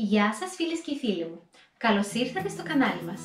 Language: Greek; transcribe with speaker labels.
Speaker 1: Γεια σας φίλες και φίλοι μου! Καλώς ήρθατε στο κανάλι μας!